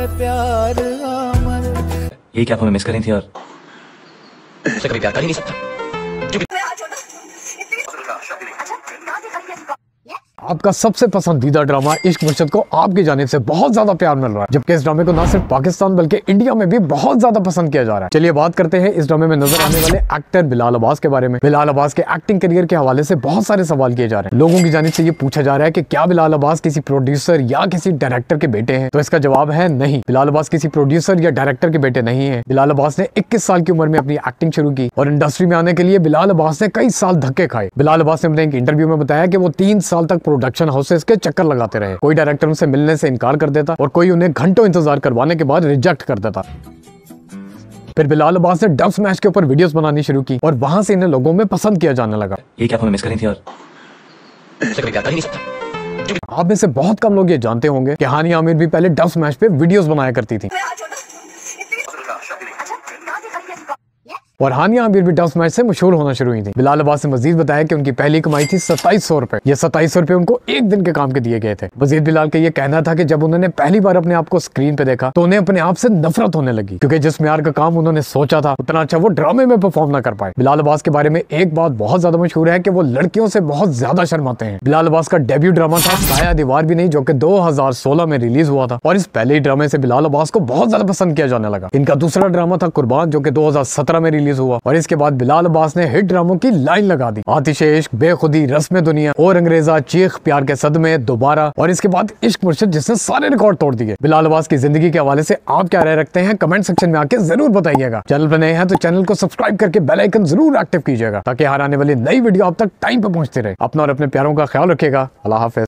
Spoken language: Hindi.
है प्यार अमर। ये क्या आप हमें मिस करी थी और? कभी प्यार कर ही नहीं सकता। आपका सबसे पसंदीदा ड्रामा इश्क मुर्शद को आपकी जानिब से बहुत ज़्यादा प्यार मिल रहा है, जबकि इस ड्रामे को ना सिर्फ़ पाकिस्तान बल्कि इंडिया में भी बहुत ज़्यादा पसंद किया जा रहा है। चलिए बात करते हैं इस ड्रामे में नज़र आने वाले एक्टर बिलाल अब्बास के बारे में। बिलाल अब्बास के एक्टिंग करियर के हवाले से बहुत सारे सवाल किए जा रहे हैं। लोगों की जानिब से ये पूछा जा रहा है की क्या बिलाल अब्बास किसी प्रोड्यूसर या किसी डायरेक्टर के बेटे हैं? तो इसका जवाब है नहीं। बिलाल अब्बास किसी प्रोड्यूसर या डायरेक्टर के बेटे नहीं है। बिलाल अब्बास ने इक्कीस साल की उम्र में अपनी एक्टिंग शुरू की और इंडस्ट्री में आने के लिए बिलाल अब्बास ने कई साल धक्के खाए। बिलाल अब्बास ने अपने एक इंटरव्यू में बताया कि वो तीन साल तक प्रोडक्शन हाउसेस के चक्कर लगाते रहे। कोई डायरेक्टर उनसे मिलने से इनकार कर देता और कोई उन्हें घंटों इंतज़ार करवाने के बाद रिजेक्ट कर देता। फिर बिलाल अब्बास ने डब स्मैश के ऊपर वीडियोस बनानी शुरू की और वहाँ से इन्हें लोगों में पसंद किया जाने लगा। ये क्या मिस करी थी और आप में से बहुत कम लोग ये जानते होंगे कि हानिया आमिर भी पहले डब स्मैश पे वीडियोस बनाया करती थी। और हानिया आमिर भी डब मैच से मशहूर होना शुरू हुई थी। बिलाल अब्बास ने मजीद बताया कि उनकी पहली कमाई थी सत्ताईस सौ रुपए। ये सत्ताईस सौ रुपए उनको एक दिन के काम के दिए गए थे। मजीद बिलाल का ये कहना था कि जब उन्होंने पहली बार अपने आप को स्क्रीन पे देखा तो उन्हें अपने आप से नफरत होने लगी। क्योंकि जिस म्यार का काम उन्होंने सोचा था, उतना अच्छा वो ड्रामे में परफॉर्म ना कर पाए। बिलाल अब्बास के बारे में एक बात बहुत ज़्यादा मशहूर है कि वो लड़कियों से बहुत ज़्यादा शर्माते हैं। बिलाल अब्बास का डेब्यू ड्रामा था साया दीवार भी नहीं, जो कि 2016 में रिलीज़ हुआ था। और इस पहले ड्रामे से बिलाल अब्बास को बहुत ज़्यादा पसंद किया जाने लगा। इनका दूसरा ड्रामा था कुर्बान, जो कि 2017 में रिलीज़ हुआ और इसके बाद बिलाल अब्बास ने हिट ड्रामों की लाइन लगा दी। आतिश इश्क बेखुदी, रस्म दुनिया और अंग्रेजा, चीख, प्यार के सदमे, दोबारा और इसके बाद इश्क मुर्शद जिसने सारे रिकॉर्ड तोड़ दिए। बिलाल अब्बास की ज़िंदगी के हवाले से आप क्या राय रखते हैं, कमेंट सेक्शन में आके ज़रूर बताइएगा। चैनल पर नए हैं तो चैनल को सब्सक्राइब करके बेल आइकन ज़रूर एक्टिव कीजिएगा, ताकि हर आने वाली नई वीडियो आप तक टाइम पर पहुँचते रहे। अपना और अपने प्यारों का ख्याल रखिएगा। अल्लाह हाफिज।